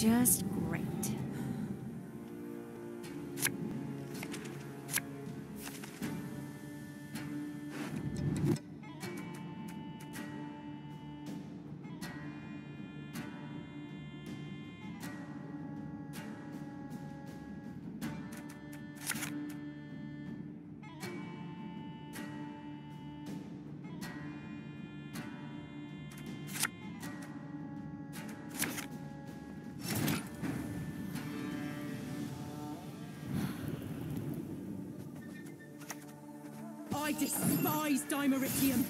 just despise Dimeritium.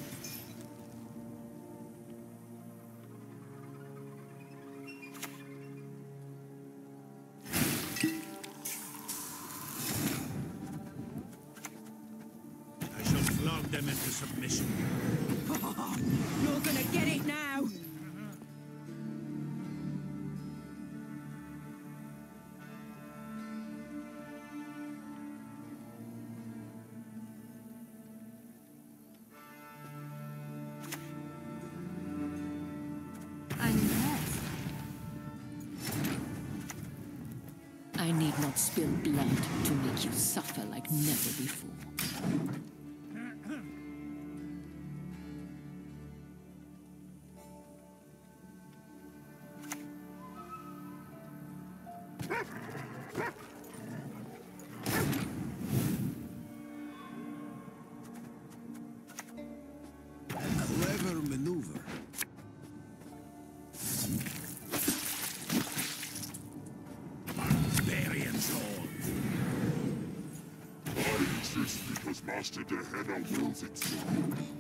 I need not spill blood to make you suffer like never before. Clever maneuver. Wills it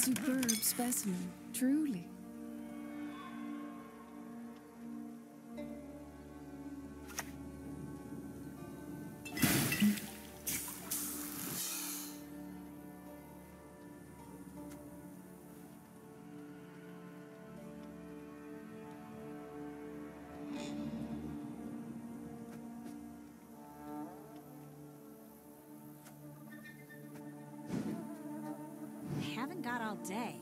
superb specimen, truly. Haven't got all day.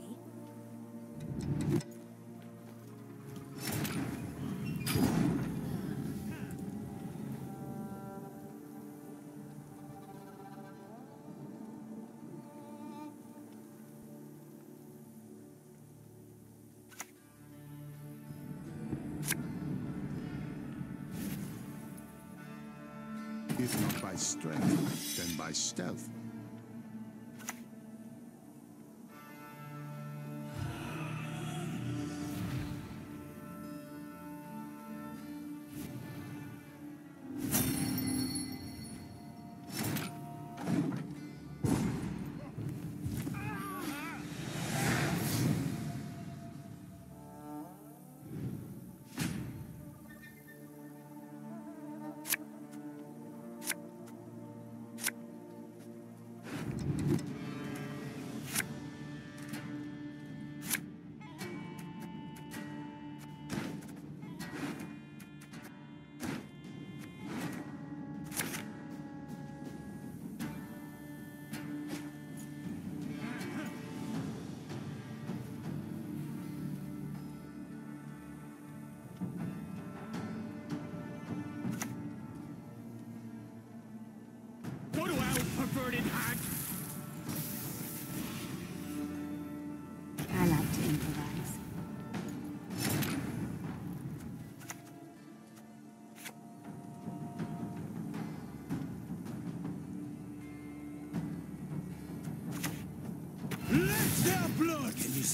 If not by strength, then by stealth.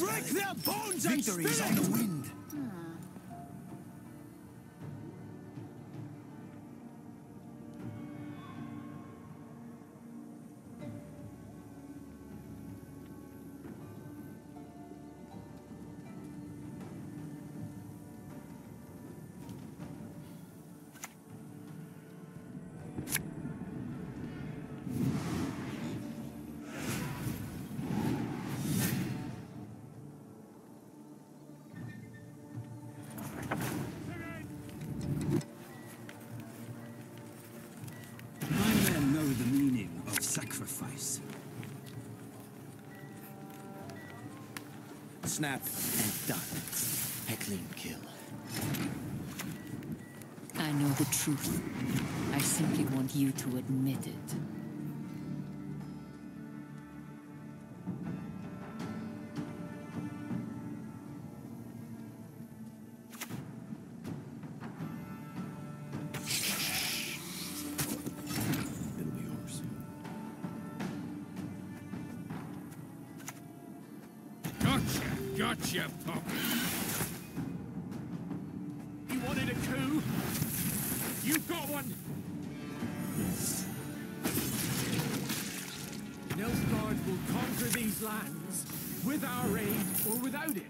Break their bones and Victory is on the wind. Sacrifice. Snap and done. A clean kill. I know the truth. I simply want you to admit it. Gotcha, Pop! You wanted a coup? You've got one! Nilfgaard will conquer these lands, with our aid or without it.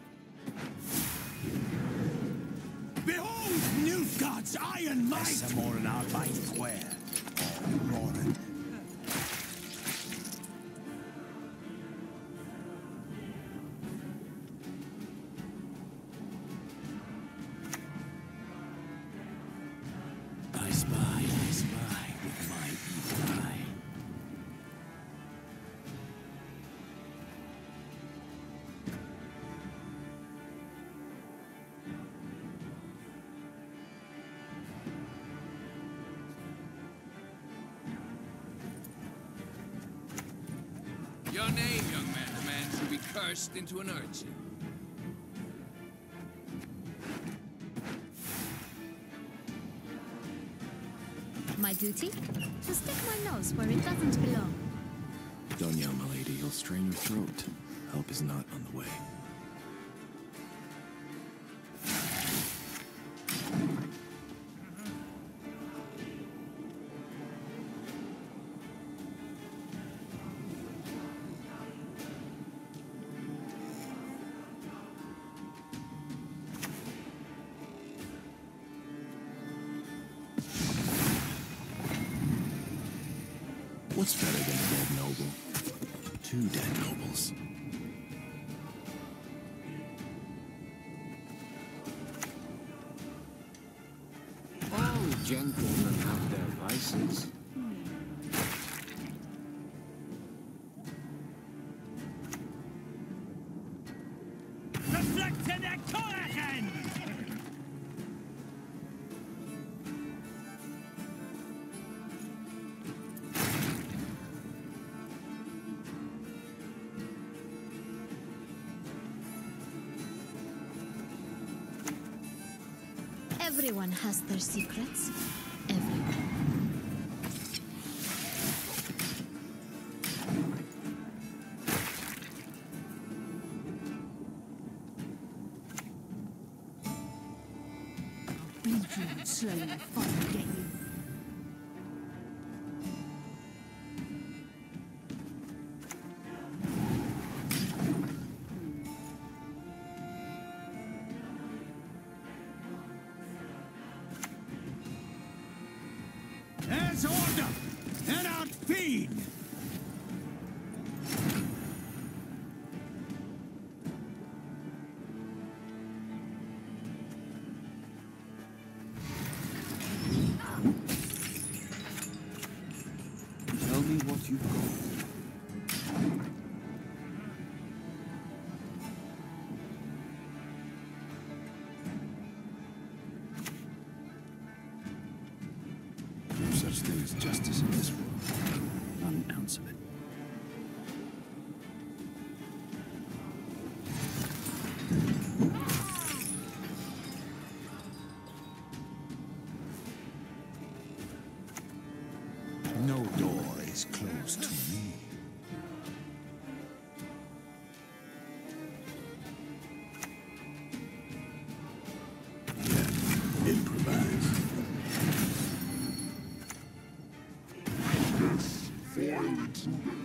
Behold Nilfgaard's iron might! Some more in our light square. Cursed into an urchin. My duty? To stick my nose where it doesn't belong. Don't yell, my lady. You'll strain your throat. Help is not on the way. What's better than a dead noble? Two dead nobles. All gentlemen have their vices. Everyone has their secrets. Everyone. I get you. As order! And out feed! Such thing as justice in this world. Not an ounce of it. Intruders.